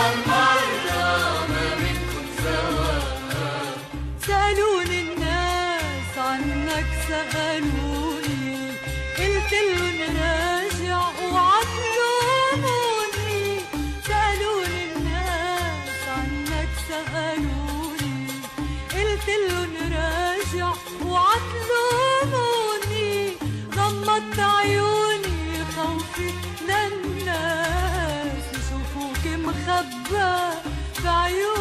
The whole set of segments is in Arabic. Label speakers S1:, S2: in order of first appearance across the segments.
S1: Mama. caiu.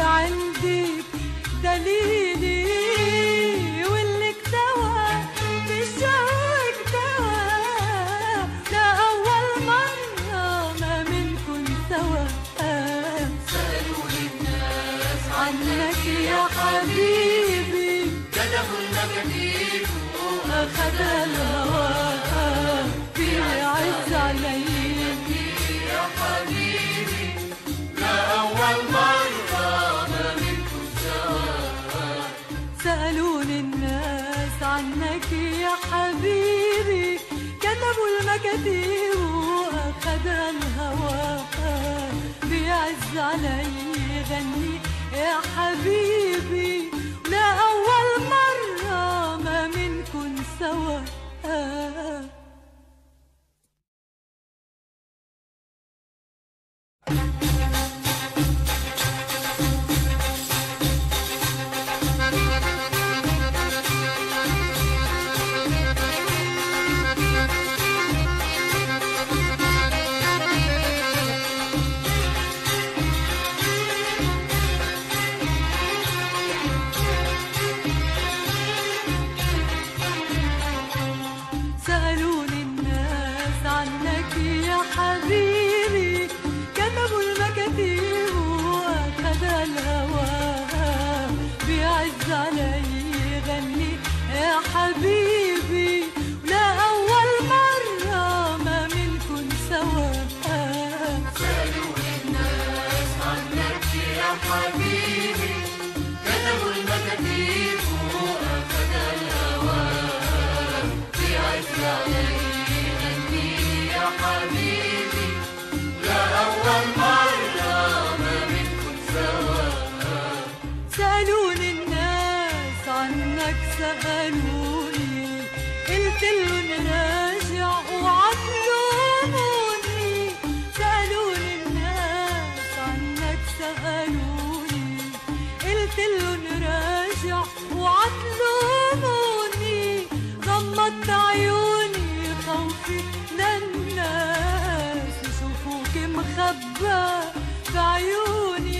S1: اللي دليلي واللي اكتوى بالشوق
S2: دوا ده أول مرة ما
S1: منكن سوا. سألوا الناس عنك يا حبيبي كتبوا المكاتيب أخدها الهوى.
S2: كثير وأخد الهوى بيعز علي غني يا حبيبي.
S1: مخبى في عيوني.